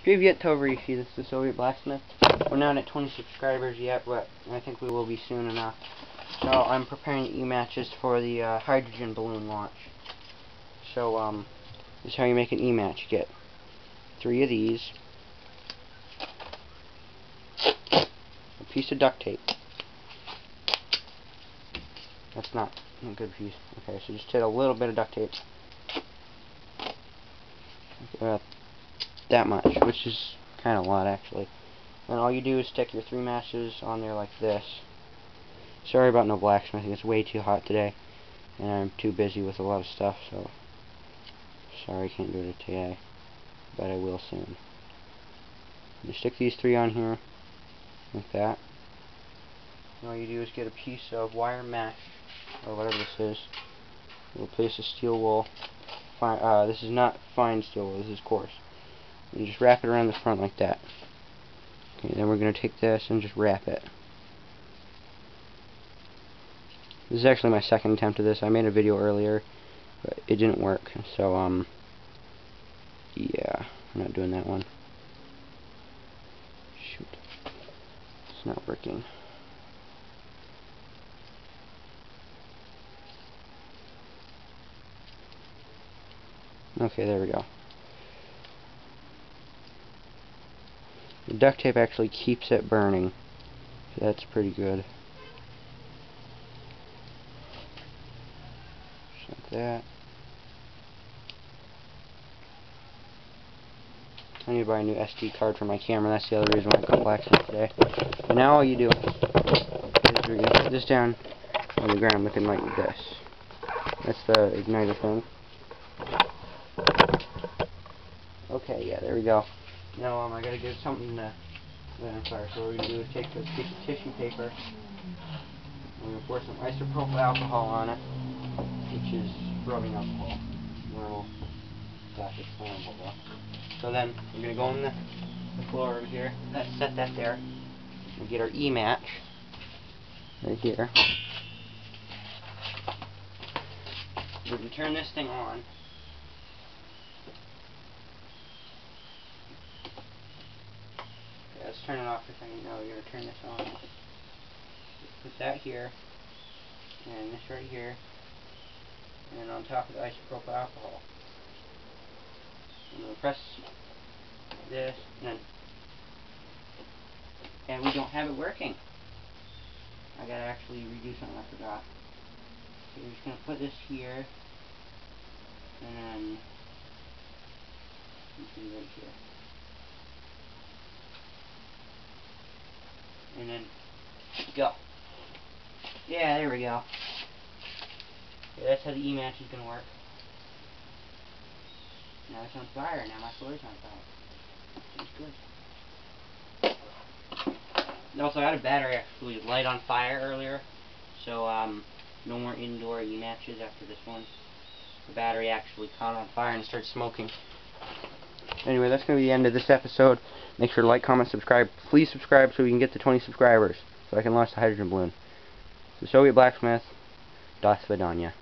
If you've yet to Rishi, this is Soviet Blacksmith. We're not at 20 subscribers yet, but I think we will be soon enough. So I'm preparing E-matches for the uh, hydrogen balloon launch. So um, this is how you make an E-match. You get three of these, a piece of duct tape. That's not a good piece. Okay, so just take a little bit of duct tape. Uh, that much, which is kind of a lot actually. And all you do is stick your three matches on there like this. Sorry about no blacksmithing, it's way too hot today. And I'm too busy with a lot of stuff, so sorry I can't do it today. But I will soon. You stick these three on here, like that. And all you do is get a piece of wire mesh, or whatever this is. Replace a steel wool. Fine, uh, this is not fine steel wool, this is coarse just wrap it around the front like that. Okay, then we're going to take this and just wrap it. This is actually my second attempt at this. I made a video earlier, but it didn't work. So, um, yeah, I'm not doing that one. Shoot. It's not working. Okay, there we go. The duct tape actually keeps it burning. So that's pretty good. Just like that. I need to buy a new SD card for my camera. That's the other reason why I come blacksmith today. And now all you do is you're going to put this down on the ground looking like this. That's the igniter thing. Okay, yeah, there we go. Now um, I gotta get something to light. So what we're gonna do is take this piece of tissue paper. We're gonna pour some isopropyl alcohol on it, which is rubbing alcohol. Normal flammable. So then we're gonna go in the, the floor over here. Let's set that there. We get our E match right here. We're gonna turn this thing on. let's turn it off for a second. No, you're going to turn this on. Put that here, and this right here, and on top of the isopropyl alcohol. I'm going to press this, and and we don't have it working. I gotta actually redo something I forgot. So we're just gonna put this here, and then, right here. And then go. Yeah, there we go. Yeah, that's how the E-match is going to work. Now it's on fire. Now my floor's on fire. Seems good. Also, I had a battery actually light on fire earlier, so um, no more indoor E-matches after this one. The battery actually caught on fire and started smoking. Anyway, that's going to be the end of this episode. Make sure to like, comment, subscribe. Please subscribe so we can get to 20 subscribers so I can launch the hydrogen balloon. The Soviet Blacksmith, Das Vidanya.